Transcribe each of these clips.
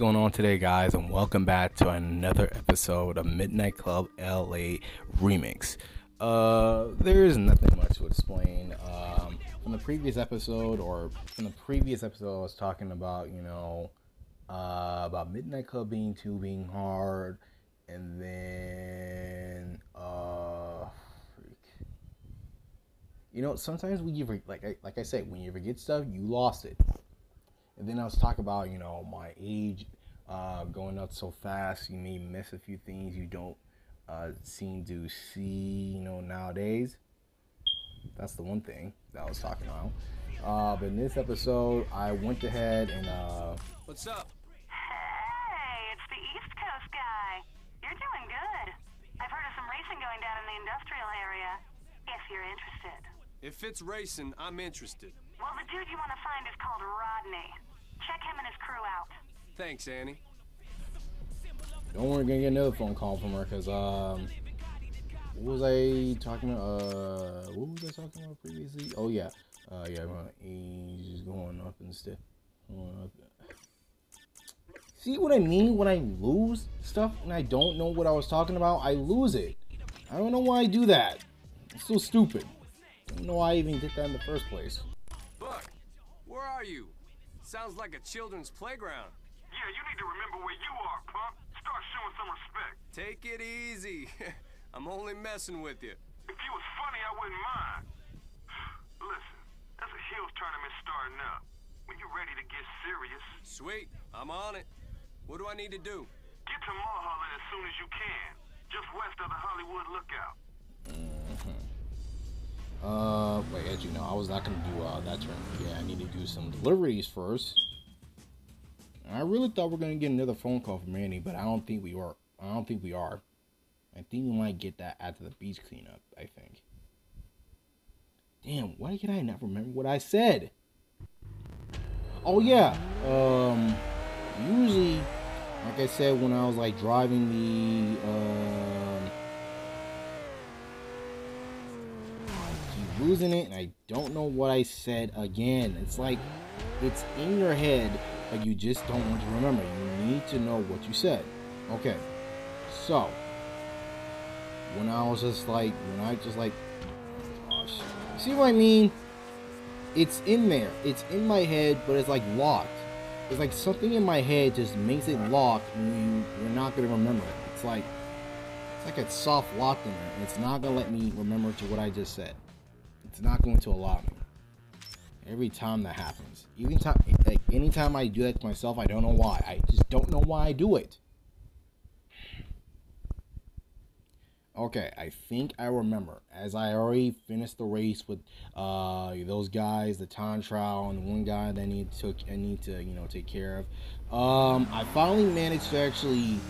going on today, guys? And welcome back to another episode of Midnight Club LA Remix. Uh, there is nothing much to explain. Um, from the previous episode, or from the previous episode, I was talking about, you know, uh, about Midnight Club being too being hard, and then, uh, freak. You know, sometimes when you like, I, like I said, when you forget stuff, you lost it. And then I was talking about, you know, my age uh, going up so fast. You may miss a few things you don't uh, seem to see, you know, nowadays. That's the one thing that I was talking about. Uh, but in this episode, I went ahead and. Uh, What's up? Hey, it's the East Coast guy. You're doing good. I've heard of some racing going down in the industrial area. If you're interested. If it's racing, I'm interested. Well, the dude you want to find is called Rodney. Check him and his crew out. Thanks, Annie. Don't worry, gonna get another phone call from her because um, what was I talking about? Uh, what was I talking about previously? Oh yeah, uh, yeah, my age going up and stuff. Going up. See what I mean when I lose stuff and I don't know what I was talking about? I lose it. I don't know why I do that. It's so stupid. I don't know why I even did that in the first place. Buck, where are you? Sounds like a children's playground. Yeah, you need to remember where you are, punk. Start showing some respect. Take it easy. I'm only messing with you. If you was funny, I wouldn't mind. Listen, there's a Hills tournament starting up. When you're ready to get serious, Sweet, I'm on it. What do I need to do? get to Mulholland as soon as you can. Just west of the Hollywood Lookout. Uh, wait, as you know, I was not gonna do uh, that turn. Yeah, I need to do some deliveries first. I really thought we are gonna get another phone call from Annie, but I don't think we are. I don't think we are. I think we might get that after the beach cleanup. I think. Damn, why can I not remember what I said? Oh yeah. Um, usually, like I said, when I was like driving the um. I keep losing it, and I don't know what I said again. It's like it's in your head, you just don't want to remember. You need to know what you said. Okay, so when I was just like, when I just like, gosh, see what I mean? It's in there. It's in my head, but it's like locked. It's like something in my head just makes it locked, and you, you're not gonna remember it. It's like it's like it's soft locked in there, and it's not gonna let me remember to what I just said. It's not going to allow me. Every time that happens, even time, like anytime I do that to myself, I don't know why. I just don't know why I do it. Okay, I think I remember. As I already finished the race with uh, those guys, the time trial, and the one guy that I need to I need to you know take care of. Um, I finally managed to actually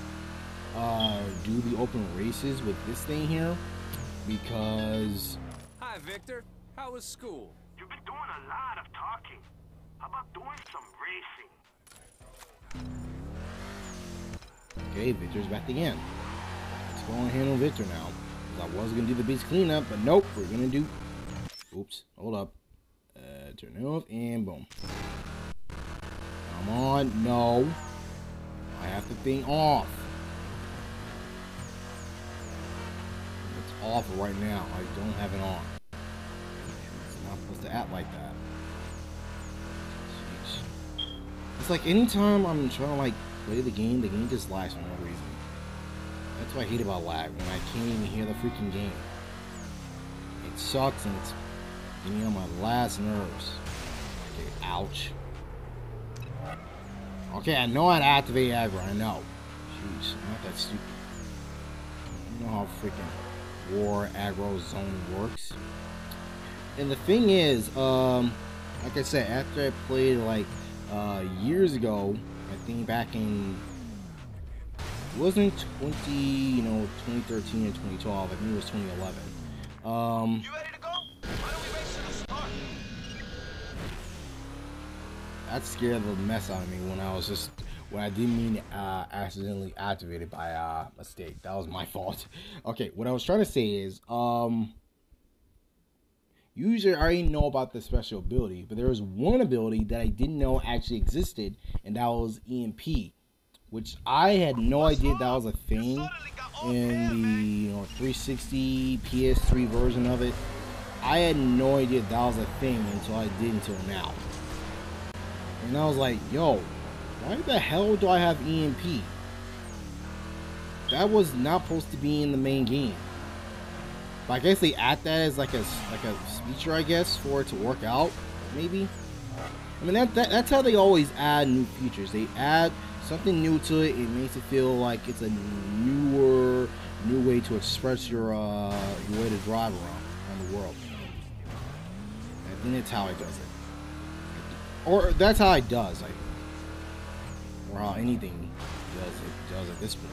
uh, do the open races with this thing here because Hi, Victor. How was school? Been doing a lot of talking. How about doing some racing? okay, Victor's back again. Let's go and handle Victor now. I was gonna do the beach cleanup, but nope, we're gonna do. Oops, hold up. Uh, turn it off and boom. Come on, no. I have the thing off. It's off right now. I don't have it on. Not supposed to act like that. It's like anytime I'm trying to like play the game, the game just lags for no reason. That's what I hate about lag, when I can't even hear the freaking game. It sucks and it's getting on my last nerves. Okay, ouch. Okay, I know how to activate aggro, I know. Jeez, not that stupid. You know how freaking Roar aggro zone works. And the thing is, um, like I said, after I played like uh, years ago, I think back in it wasn't 20, you know, 2013 or 2012. I think it was 2011. Um, You ready to go? Why don't we race to the start? that scared the mess out of me when I was just when I didn't mean to uh, accidentally activated it by uh, mistake. That was my fault. Okay, what I was trying to say is, um, usually I already know about the special ability, but there was one ability that I didn't know actually existed, and that was EMP. which I had no idea that was a thing in the you know 360 PS3 version of it. I had no idea that was a thing until I did until now. And I was like, yo, why the hell do I have EMP? That was not supposed to be in the main game. But I guess they add that as like a like a feature, I guess, for it to work out, maybe. I mean, that, that that's how they always add new features. They add something new to it. It makes it feel like it's a newer, new way to express your uh, your way to drive around on the world. I think that's how it does it, or that's how it does. Like, or how anything does it does at this point,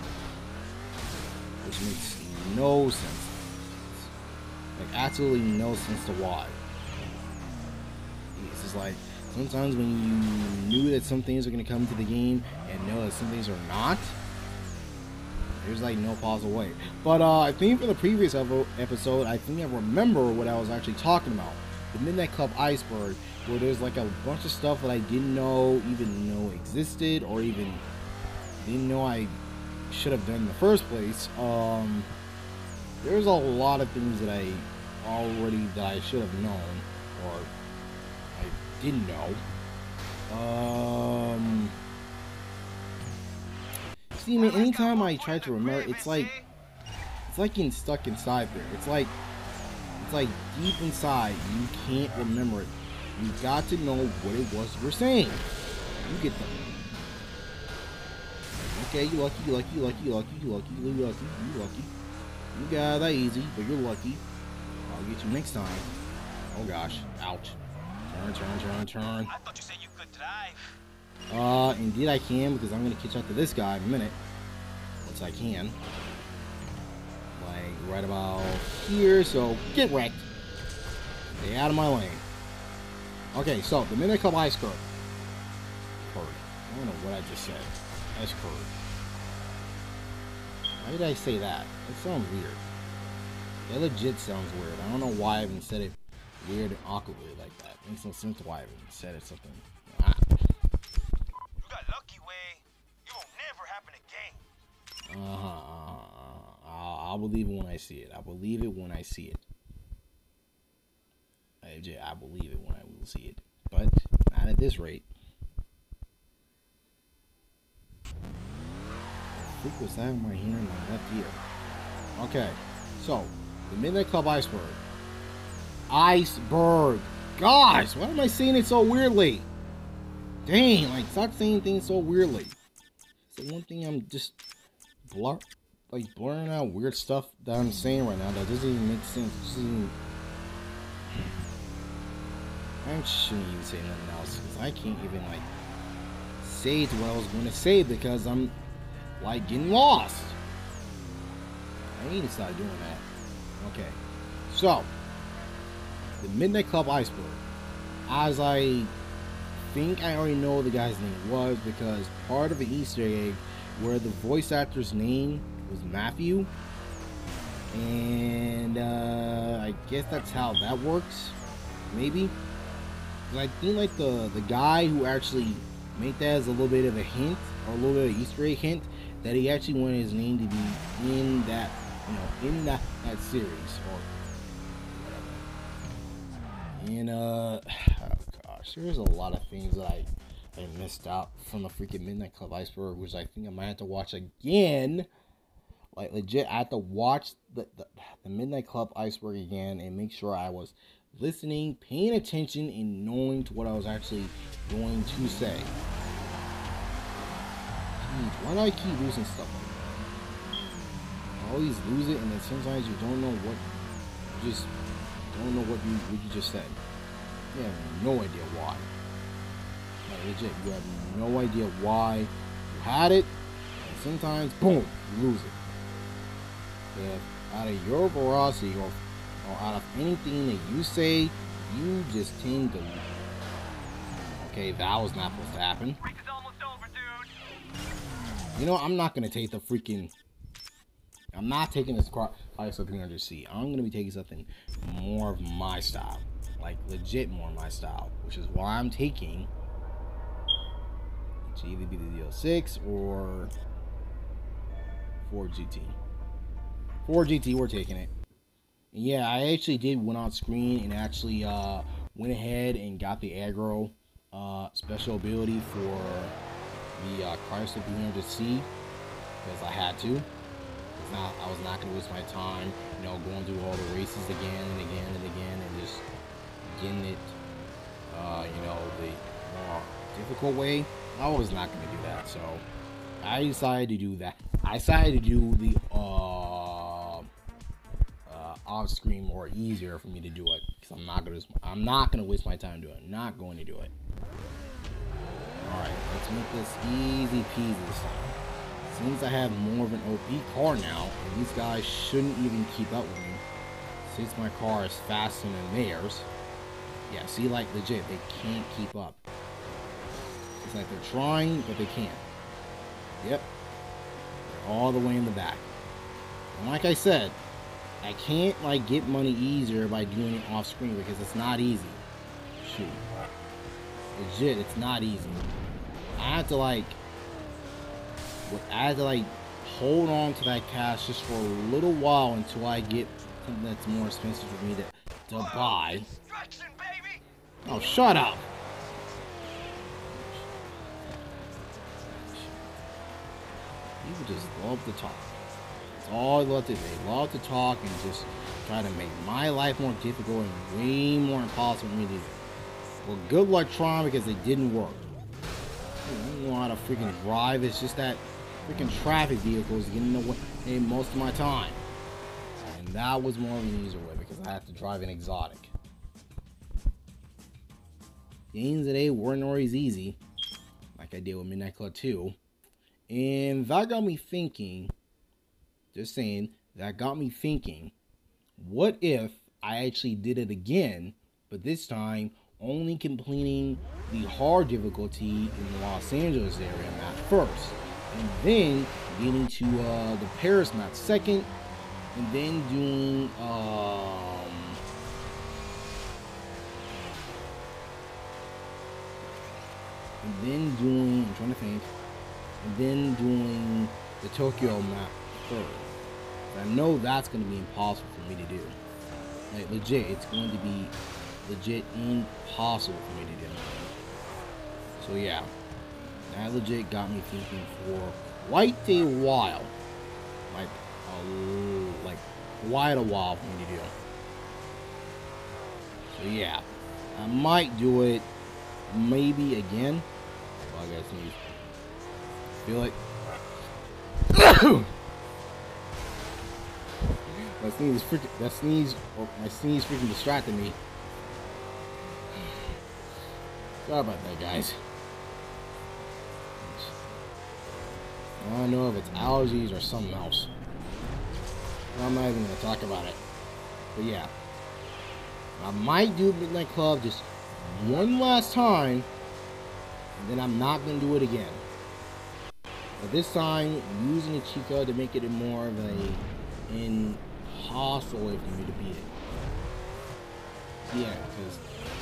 which makes no sense. Like absolutely no sense to why. It's just like sometimes when you knew that some things are going to come to the game and know that some things are not, there's like no possible way. But uh, I think for the previous episode, I think I remember what I was actually talking about. The Midnight Club Iceberg, where there's like a bunch of stuff that I didn't know even know existed or even didn't know I should have done in the first place. Um, there's a lot of things that I already that I should have known or I didn't know. Um, see, man, anytime I try to remember, it's like it's like getting stuck inside there. It's like it's like deep inside, you can't remember it. You got to know what it was were saying. You get them. Okay, you lucky, you lucky, you lucky, you lucky, you lucky, you lucky, you lucky. You got that easy, but you're lucky. I'll get you next time. Oh gosh, ouch. Turn, turn, turn, turn. I thought you said you could drive. Uh, indeed I can, because I'm gonna catch up to this guy in a minute. Once I can. Like, right about here, so get wrecked. Stay out of my lane. Okay, so, the Club Ice Curve. Curve. I don't know what I just said. Ice Curve. Why did I say that? It sounds weird. That legit sounds weird. I don't know why I even said it weird and awkwardly like that. It makes no sense why I even said it something. Ah. You got lucky, way. You won't never happen again. Uh-huh. uh-huh. I'll, I'll believe it when I see it. I believe it when I see it. AJ, I believe it when I will see it. But not at this rate. What was that in my hand in my left ear? Okay, so the Midnight Club Iceberg. Iceberg. Gosh, why am I saying it so weirdly? Dang, like stop saying things so weirdly. It's the one thing I'm just blur like blurring out weird stuff that I'm saying right now that doesn't even make sense. It doesn't even... I shouldn't even say nothing else because I can't even like say what I was going to say because I'm like getting lost. I need to start doing that. Okay. So, the Midnight Club Iceberg. As I think I already know the guy's name was because part of the Easter egg where the voice actor's name was Matthew. And uh, I guess that's how that works. Maybe. I think like the the guy who actually made that as a little bit of a hint or a little bit of Easter egg hint that he actually wanted his name to be in that you know in that that series or whatever. And uh, oh gosh, there's a lot of things that I I missed out from the freaking Midnight Club Iceberg, which I think I might have to watch again. Like legit, I had to watch the, the, the Midnight Club Iceberg again and make sure I was listening, paying attention, and knowing to what I was actually going to say. Why do I keep losing stuff? I always lose it, and then sometimes you don't know what, you just don't know what you what you just said. You have no idea why. Like legit, you have no idea why you had it, and sometimes boom, you lose it. If out of your veracity or, or out of anything that you say, you just tend to. Okay, that was not supposed to happen. You know, I'm not gonna take the freaking. I'm not taking this car ISO 300C. I'm gonna be taking something more of my style, like legit more of my style, which is why I'm taking to either be the DL6 or Ford GT. Ford GT, we're taking it. And yeah, I actually did went on screen and actually uh, went ahead and got the aggro uh, special ability for the uh, Chrysler 300C because I had to. Not, I was not going to waste my time, you know, going through all the races again and again and again and just getting it, uh, you know, the more difficult way. I was not going to do that, so I decided to do that. I decided to do the uh, uh, off screen more easier for me to do it because I'm not gonna I'm not gonna waste my time doing it. Not going to do it. All right, let's make this easy peasy this time. Seems I have more of an OP car now, and these guys shouldn't even keep up with me since my car is faster than theirs. Yeah, see, like legit, they can't keep up. It's like they're trying, but they can't. Yep. They're all the way in the back. And like I said, I can't like get money easier by doing it off screen because it's not easy. Shoot. Legit, it's not easy. I have to like I have to like hold on to that cash just for a little while until I get something that's more expensive for me to, to buy. Oh, shut up! People just love to talk. That's all they love to do. They love to talk and just try to make my life more difficult and way more impossible for me to do. Well, good luck trying because it didn't work. Don't know how to freaking drive. It's just that freaking traffic vehicles getting in the way most of my time. And that was more of an easier way because I have to drive an exotic. Games today weren't always easy, like I did with Midnight Club 2. And that got me thinking, just saying, that got me thinking, what if I actually did it again, but this time only completing the hard difficulty in the Los Angeles area map first, and then getting to uh, the Paris map second, and then doing um, and then doing I'm trying to think, and then doing the Tokyo map third. I know that's going to be impossible for me to do. Like legit, it's going to be legit impossible for me to do. So yeah, that legit got me thinking for quite a while, like a, like quite a while for me to do. So yeah, I might do it maybe again. Well, I gotta. Feel it. my sneeze freaking that sneeze or my sneeze freaking distracted me. Sorry about that, guys. I don't know if it's allergies or something else. I'm not even gonna talk about it. But yeah. I might do Midnight Club just one last time, and then I'm not gonna do it again. But this time, using cheat code to make it more of a impossible way for me to beat it. Yeah, because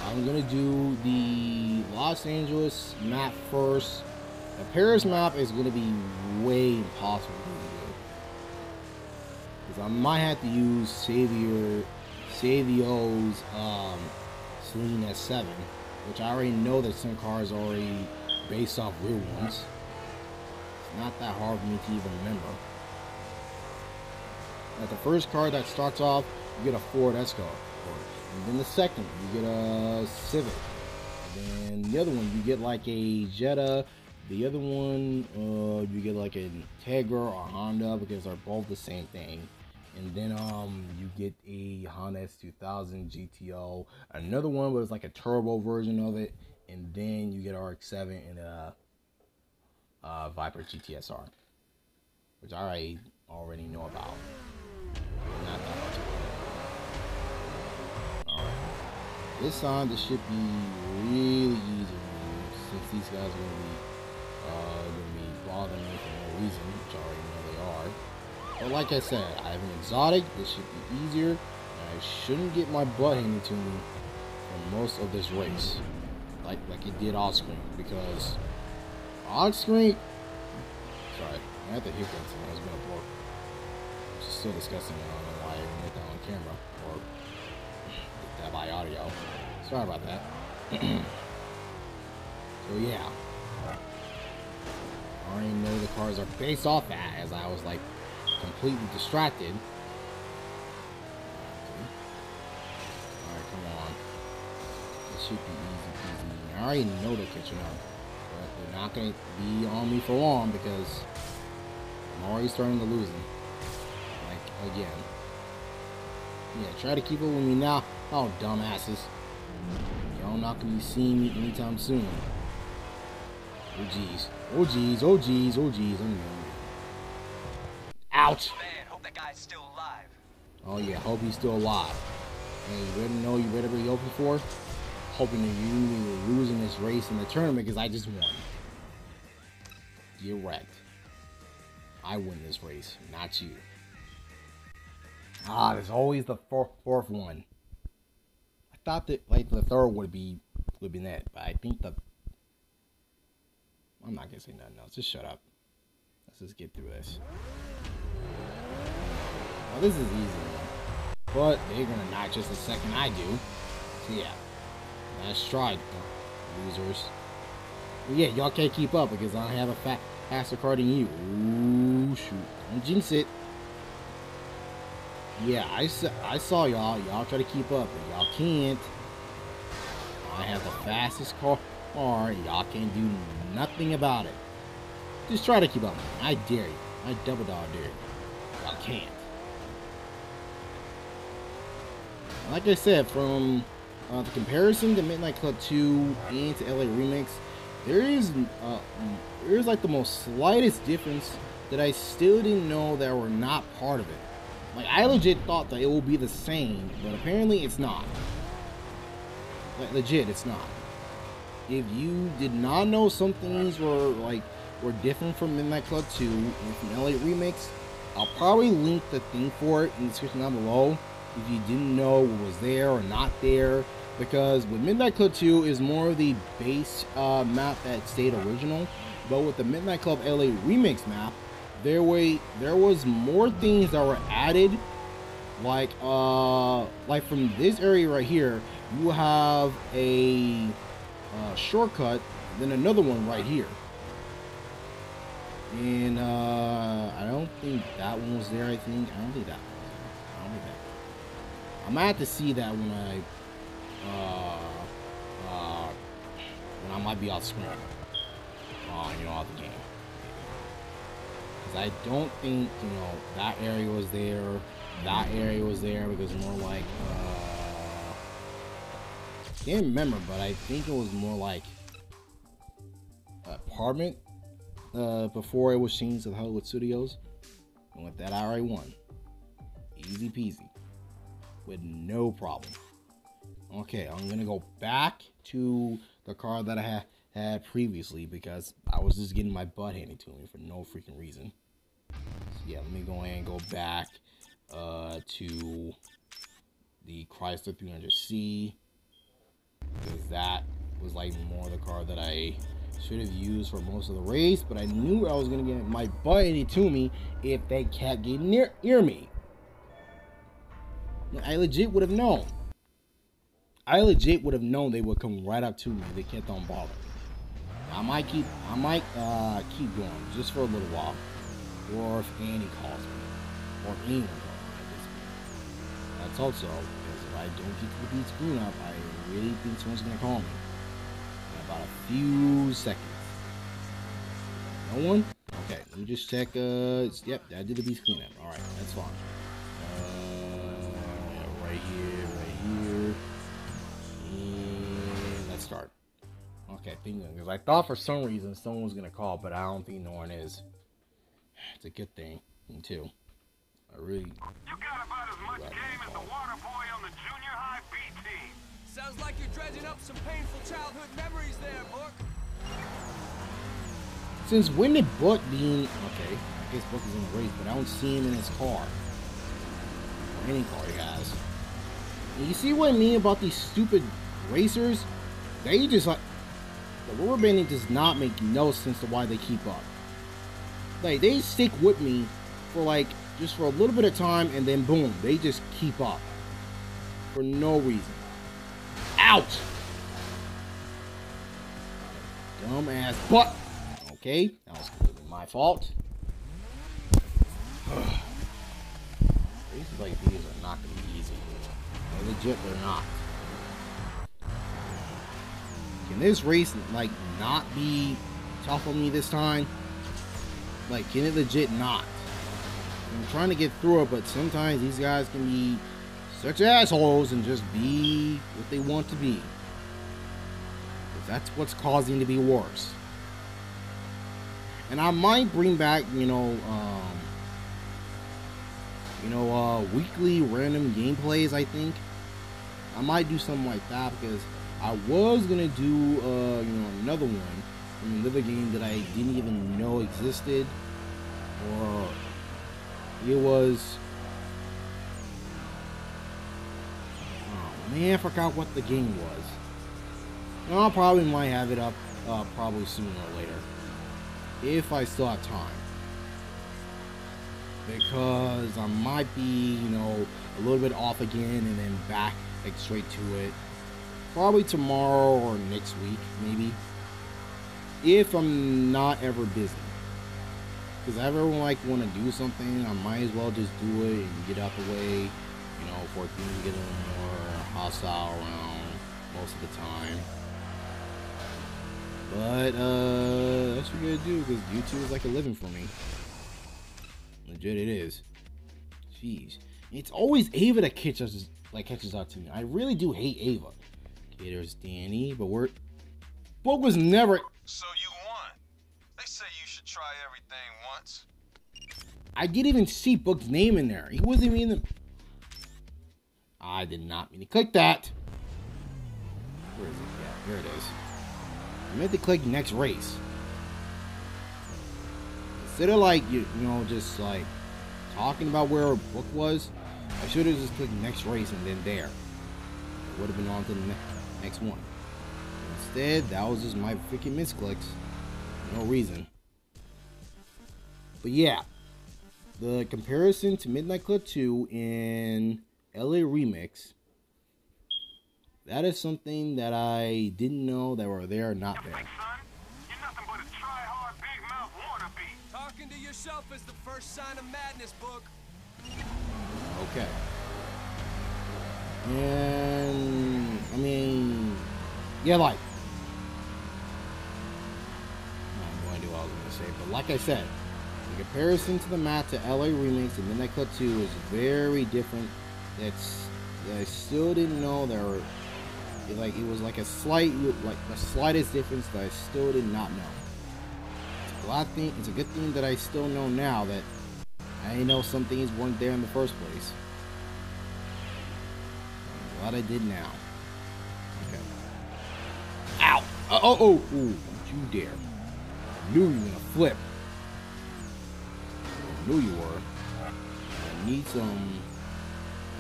I'm gonna do the Los Angeles map first. The Paris map is gonna be way impossible to do. Because I might have to use Savior Savio's um Saleen S7, which I already know that some cars are already based off real ones. It's not that hard for me to even remember. At the first car that starts off, you get a Ford Escort. And then the second, you get a Civic. And then the other one, you get like a Jetta. The other one, uh, you get like a Integra or Honda because they're both the same thing. And then um, you get a Honda S2000 GTO. Another one was like a turbo version of it. And then you get RX-7 and a, a Viper GTSR, which I already already know about. Not that much. This time, this should be really easy since these guys are gonna be uh, gonna be bothering me for no reason, which I already know they are. But like I said, I have an exotic. This should be easier. And I shouldn't get my butt handed to me for most of this race, like like it did off screen, because Log screen. Sorry, I have to hiccups and I was gonna blow. Which is still disgusting. I don't know why I even did that on camera or by audio. Sorry about that. so yeah. I already know the cars are based off that as I was like completely distracted. Alright, come on. This should be easy peasy. I already know they're up. But they're not gonna be on me for long because I'm already starting to lose them. Like again. Yeah, try to keep up with me now. Oh dumbasses. Y'all not gonna be seeing me anytime soon. Oh jeez. Oh jeez. Oh jeez. Oh jeez. I'm Ouch. Man, hope that guy's still alive. Oh yeah, hope he's still alive. And you better know you better be hoping for. Hoping that you were losing this race in the tournament because I just won. Get wrecked. I win this race, not you. Ah, there's always the fourth, fourth one. Thought that like the third would be would be that, but I think the I'm not gonna say nothing else. Just shut up. Let's just get through this. Well, this is easy, but they're gonna notch us the second I do. So yeah, last try, losers. But yeah, y'all can't keep up because I have a fat faster car than you. Ooh, shoot! Don't jinx it. Yeah, I saw, I saw y'all. Y'all try to keep up, but y'all can't. I have the fastest car. Y'all can't do nothing about it. Just try to keep up. I dare you. I double dog dare you. Y'all can't. Like I said, from uh, the comparison to Midnight Club 2 and to LA Remix, there is uh, there is like the most slightest difference that I still didn't know that were not part of it. Like I legit thought that it will be the same, but apparently it's not. Like legit, it's not. If you did not know some things were like were different from Midnight Club 2 and from LA Remix, I'll probably link the thing for it in the description down below if you didn't know what was there or not there. Because with Midnight Club 2 is more of the base uh, map that stayed original, but with the Midnight Club LA Remix map, there were there was more things that were added. Like uh, like from this area right here, you have a uh, shortcut, then another one right here. And uh, I don't think that one was there. I think I don't think that. I don't think that. I'm gonna have to see that when I uh, uh, when I might be off screen. Uh, you know, off the game. I don't think you know that area was there. That area was there because more like uh, can't remember, but I think it was more like apartment uh, before it was to the Hollywood Studios. And with that, I already won. Easy peasy. With no problem. Okay, I'm gonna go back to the car that I had had previously because I was just getting my butt handed to me for no freaking reason. So yeah, let me go ahead and go back uh, to the Chrysler 300C because that was like more the car that I should have used for most of the race, but I knew I was gonna get my butt handed to me if they kept getting near near me. I legit would have known. I legit would have known they would come right up to me if they kept on bothering. I might keep I might uh, keep going just for a little while. Or if Annie calls me. Or anyone calls me at this point. That's also because if I don't get the beat screen up, I really think someone's gonna call me. In about a few seconds. No one? Okay, let me just check uh yep, I did the beat cleanup. Alright, that's fine. Uh yeah, right here, right here. And. Okay, thinking because I thought for some reason someone was gonna call, but I don't think no one is. It's a good thing, too. I really. You got about as much game as the water boy on the junior high B team. Sounds like you're dredging up some painful childhood memories there, Book. Since when did Buck being okay? I guess Buck is in the race, but I don't see him in his car or any car he has. You see what I mean about these stupid racers? They just like the rubber banding does not make no sense to why they keep up. Like they stick with me for like just for a little bit of time and then boom, they just keep up for no reason. Out. Dumbass butt. Okay, that was completely my fault. Races like these are not gonna be easy. Like, legit, they're not. Can this race like not be tough on me this time? Like, can it legit not? I'm trying to get through it, but sometimes these guys can be such assholes and just be what they want to be. that's what's causing to be worse. And I might bring back, you know, um, you know, uh, weekly random gameplays. I think I might do something like that because I was gonna do, uh, you know, another one from another game that I didn't even know existed, or it was. Oh man, I forgot what the game was. And I'll probably might have it up, uh, probably sooner or later if I still have time. Because I might be, you know, a little bit off again and then back like straight to it. Probably tomorrow or next week, maybe. If I'm not ever busy. Because I ever like want to do something, I might as well just do it and get out the way, you know, for things get a little more hostile around most of the time. But uh, that's what you gotta do because YouTube is like a living for me. Legit, it is. Jeez, it's always Ava that catches like catches out to me. I really do hate Ava. Okay, there's Danny, but we're Book was never. So you won. They say you should try everything once. I didn't even see Book's name in there. He wasn't even in the. I did not mean to click that. Where is it? Yeah, here it is. I meant to click next race. Instead of like you, you know, just like talking about where book was, I should have just clicked next race and then there. It would have been on to the next one. Instead, that was just my freaking misclicks. No reason. But yeah, the comparison to Midnight Club 2 in LA Remix, that is something that I didn't know that were there or not there. Big son, you're nothing but a try-hard, big mouth wannabe. Talking to yourself is the first sign of madness, Book. Okay. And mean, yeah, like I have no idea what I was gonna say, but like I said, in comparison to the map to LA Remix and Midnight Club 2 is very different. That's I still didn't know there were it, like it was like a slight like the slightest difference that I still did not know. It's a glad thing it's a good thing that I still know now that I know some things weren't there in the first place. I'm glad I did now. Ow! Oh, oh, oh! Don't you dare. I knew you were gonna flip. I knew you were. I need some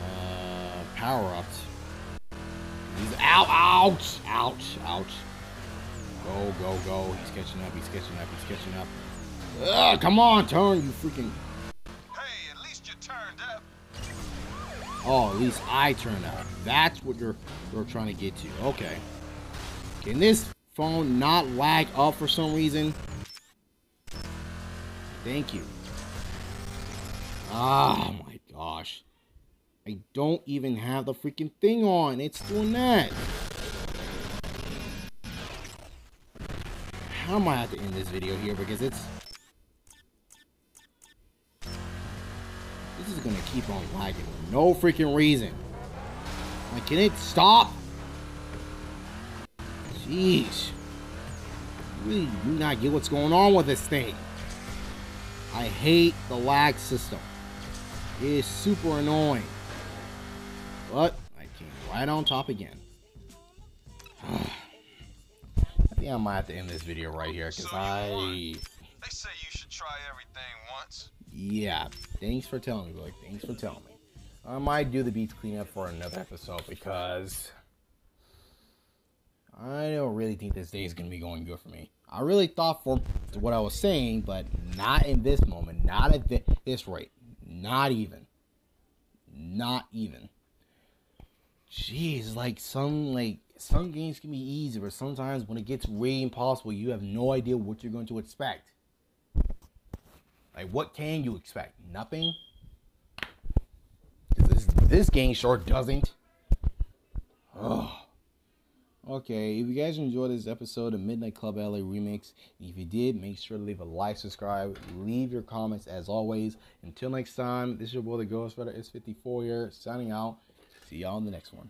uh, power-ups. He's out, ouch, ouch, ouch. Go, go, go. He's catching up, he's catching up, he's catching up. Ugh, come on, turn, you freaking... Hey, at least you turned up. Oh, at least I turned up. That's what you're you're trying to get to. Okay. Can this phone not lag up for some reason? Thank you. Oh my gosh. I don't even have the freaking thing on. It's doing that. How am I have to end this video here because it's This is gonna keep on lagging for no freaking reason. Like, can it stop? Jeez. Really do not get what's going on with this thing. I hate the lag system. It is super annoying. But I came right on top again. I think I might have to end this video right here because So I. They say you should try everything once. Yeah, thanks for telling me, Blake. Thanks for telling me. I might do the beach cleanup for another episode because I don't really think this day is gonna be going good for me. I really thought for what I was saying, but not in this moment, not at this rate, not even, not even. Jeez, like some like some games can be easy, but sometimes when it gets really impossible, you have no idea what you're going to expect. Like, what can you expect? Nothing. This this game sure doesn't. Oh. Okay, if you guys enjoyed this episode of Midnight Club LA Remix, if you did, make sure to leave a like, subscribe, leave your comments as always. Until next time, this is your boy the Ghost Rider S54 here, signing out. See y'all in the next one.